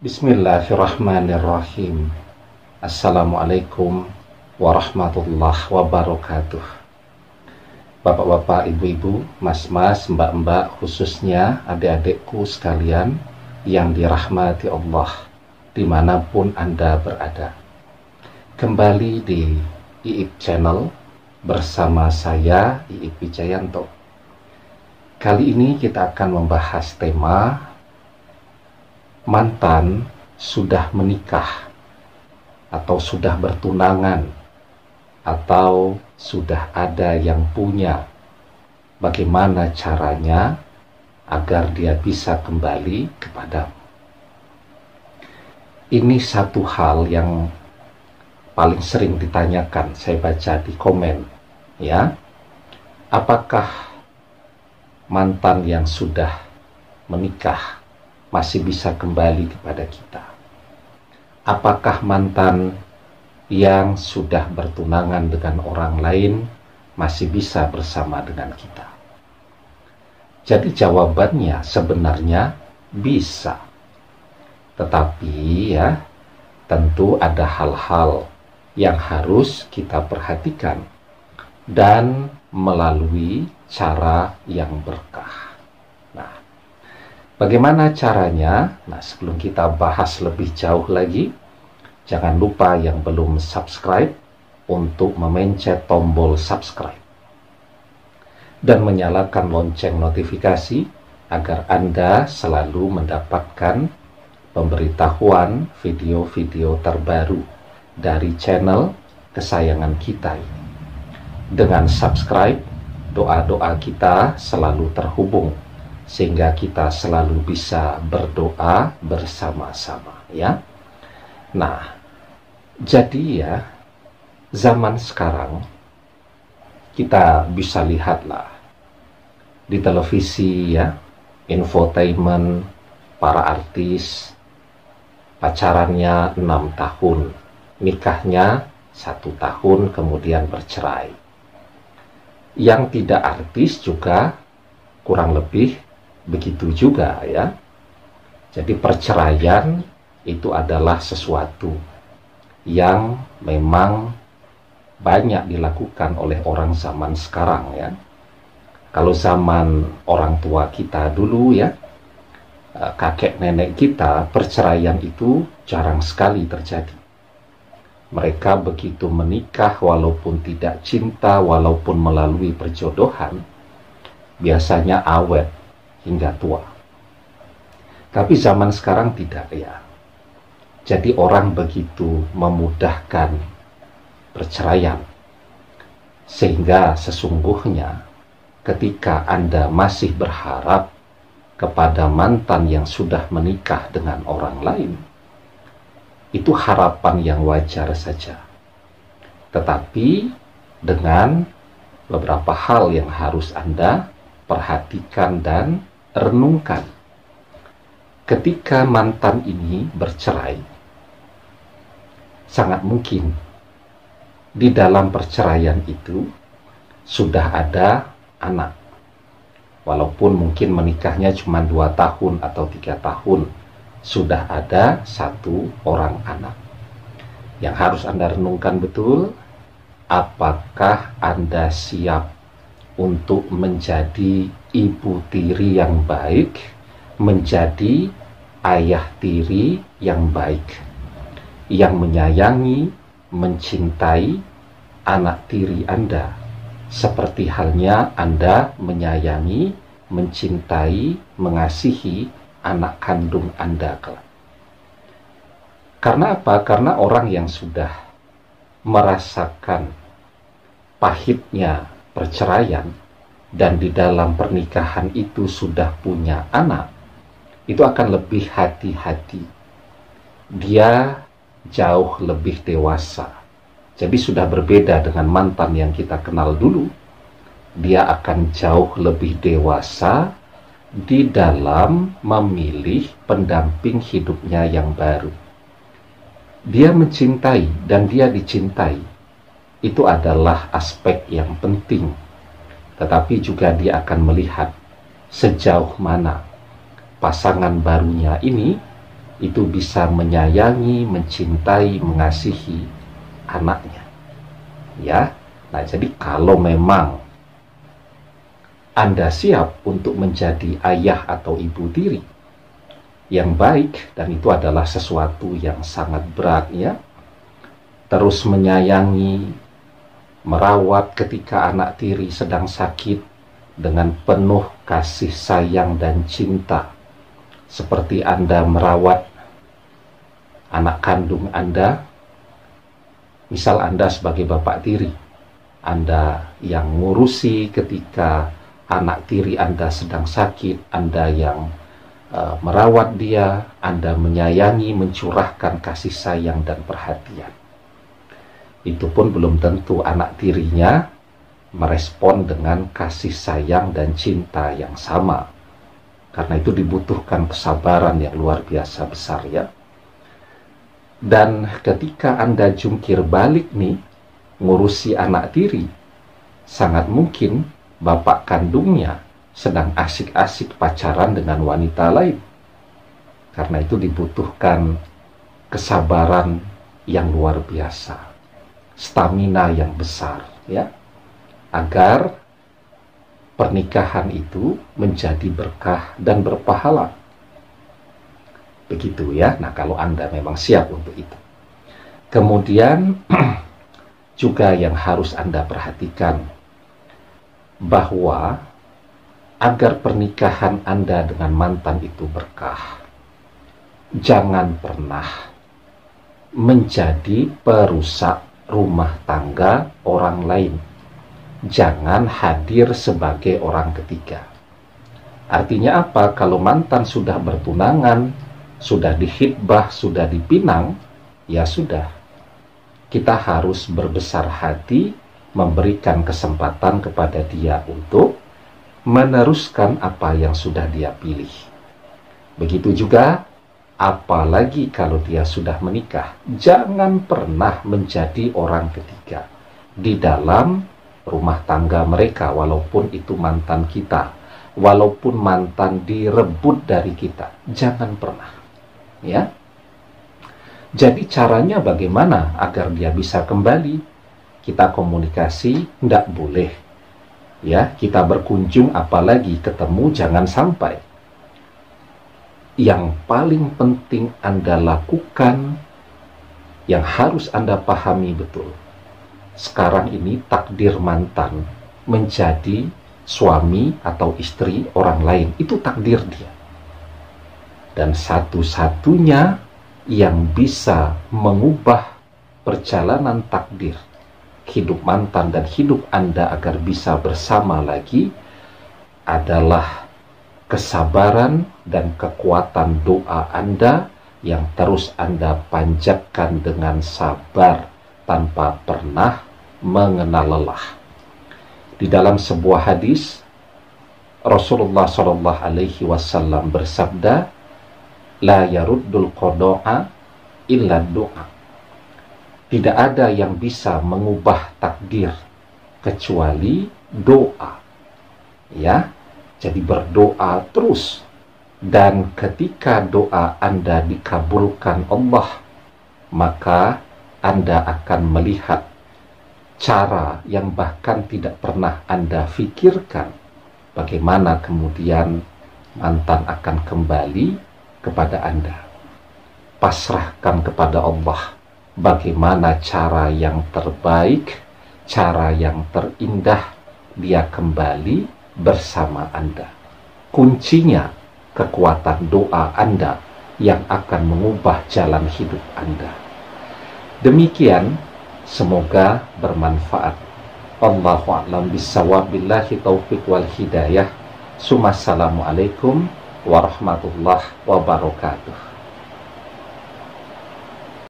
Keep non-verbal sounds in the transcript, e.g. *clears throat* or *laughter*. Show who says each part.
Speaker 1: Bismillahirrahmanirrahim. Assalamualaikum warahmatullahi wabarakatuh. Bapak-bapak, ibu-ibu, mas-mas, mbak-mbak, khususnya adik-adikku sekalian yang dirahmati Allah di mana pun Anda berada. Kembali di IIP Channel bersama saya, IIP Wijayanto. Kali ini kita akan membahas tema mantan sudah menikah atau sudah bertunangan atau sudah ada yang punya bagaimana caranya agar dia bisa kembali kepadamu? Ini satu hal yang paling sering ditanyakan saya baca di komen ya. Apakah mantan yang sudah menikah masih bisa kembali kepada kita. Apakah mantan yang sudah bertunangan dengan orang lain masih bisa bersama dengan kita? Jadi jawabannya sebenarnya bisa. Tetapi ya, tentu ada hal-hal yang harus kita perhatikan dan melalui cara yang berkah. Bagaimana caranya? Nah, sebelum kita bahas lebih jauh lagi, jangan lupa yang belum subscribe untuk memencet tombol subscribe dan menyalakan lonceng notifikasi agar Anda selalu mendapatkan pemberitahuan video-video terbaru dari channel kesayangan kita ini. Dengan subscribe, doa-doa kita selalu terhubung sehingga kita selalu bisa berdoa bersama-sama ya. Nah, jadi ya zaman sekarang kita bisa lihatlah di televisi ya infotainment para artis pacarannya enam tahun nikahnya satu tahun kemudian bercerai yang tidak artis juga kurang lebih begitu juga ya. Jadi perceraian itu adalah sesuatu yang memang banyak dilakukan oleh orang zaman sekarang ya. Kalau zaman orang tua kita dulu ya, eh, kakek nenek kita, perceraian itu jarang sekali terjadi. Mereka begitu menikah walaupun tidak cinta, walaupun melalui perjodohan, biasanya awet hingga tua. Tapi zaman sekarang tidak ya. Jadi orang begitu memudahkan perceraian. Sehingga sesungguhnya ketika Anda masih berharap kepada mantan yang sudah menikah dengan orang lain, itu harapan yang wajar saja. Tetapi dengan beberapa hal yang harus Anda perhatikan dan renungkan. Ketika mantan ini bercerai, sangat mungkin di dalam perceraian itu sudah ada anak. Walaupun mungkin menikahnya cuma dua tahun atau tiga tahun, sudah ada satu orang anak. Yang harus Anda renungkan betul, apakah Anda siap untuk menjadi ibu tiri yang baik, menjadi ayah tiri yang baik, yang menyayangi, mencintai anak tiri Anda, seperti halnya Anda menyayangi, mencintai, mengasihi anak kandung Anda. Karena apa? Karena orang yang sudah merasakan pahitnya perceraian dan di dalam pernikahan itu sudah punya anak, itu akan lebih hati-hati. Dia jauh lebih dewasa. Jadi sudah berbeda dengan mantan yang kita kenal dulu. Dia akan jauh lebih dewasa di dalam memilih pendamping hidupnya yang baru. Dia mencintai dan dia dicintai itu adalah aspek yang penting. Tetapi juga dia akan melihat sejauh mana pasangan barunya ini itu bisa menyayangi, mencintai, mengasihi anaknya. Ya. Nah, jadi kalau memang Anda siap untuk menjadi ayah atau ibu diri yang baik dan itu adalah sesuatu yang sangat berat ya. Terus menyayangi, merawat ketika anak tiri sedang sakit dengan penuh kasih sayang dan cinta. Seperti Anda merawat anak kandung Anda misal Anda sebagai bapak tiri Anda yang ngurusi ketika anak tiri Anda sedang sakit Anda yang uh, merawat dia Anda menyayangi mencurahkan kasih sayang dan perhatian itu pun belum tentu anak tirinya merespon dengan kasih sayang dan cinta yang sama karena itu dibutuhkan kesabaran yang luar biasa besar ya. Dan ketika Anda jungkir balik nih, ngurusi anak tiri, sangat mungkin bapak kandungnya sedang asik-asik pacaran dengan wanita lain. Karena itu dibutuhkan kesabaran yang luar biasa, stamina yang besar ya, agar pernikahan itu menjadi berkah dan berpahala. Begitu ya. Nah, kalau Anda memang siap untuk itu. Kemudian *clears throat* juga yang harus Anda perhatikan bahwa agar pernikahan Anda dengan mantan itu berkah, jangan pernah menjadi perusak rumah tangga orang lain jangan hadir sebagai orang ketiga. Artinya apa? Kalau mantan sudah bertunangan, sudah dihitbah, sudah dipinang, ya sudah. Kita harus berbesar hati memberikan kesempatan kepada dia untuk meneruskan apa yang sudah dia pilih. Begitu juga apalagi kalau dia sudah menikah, jangan pernah menjadi orang ketiga. Di dalam rumah tangga mereka walaupun itu mantan kita walaupun mantan direbut dari kita jangan pernah. Ya? Jadi caranya bagaimana agar dia bisa kembali? Kita komunikasi tidak boleh. Ya kita berkunjung apalagi ketemu jangan sampai yang paling penting Anda lakukan yang harus Anda pahami betul sekarang ini takdir mantan menjadi suami atau istri orang lain. Itu takdir dia. Dan satu-satunya yang bisa mengubah perjalanan takdir hidup mantan dan hidup Anda agar bisa bersama lagi adalah kesabaran dan kekuatan doa Anda yang terus Anda panjatkan dengan sabar tanpa pernah mengenal lelah. Di dalam sebuah hadis Rasulullah Shallallahu Alaihi Wasallam bersabda, "La yaruddul qada'a illa doa." Tidak ada yang bisa mengubah takdir kecuali doa. Ya, jadi berdoa terus. Dan ketika doa Anda dikabulkan Allah, maka Anda akan melihat cara yang bahkan tidak pernah Anda pikirkan bagaimana kemudian mantan akan kembali kepada Anda. Pasrahkan kepada Allah. Bagaimana cara yang terbaik, cara yang terindah dia kembali bersama Anda. Kuncinya kekuatan doa Anda yang akan mengubah jalan hidup Anda. Demikian Semoga bermanfaat. Allahu a'lam bissawab billahi taufiq wal hidayah. Assalamualaikum warahmatullahi wabarakatuh.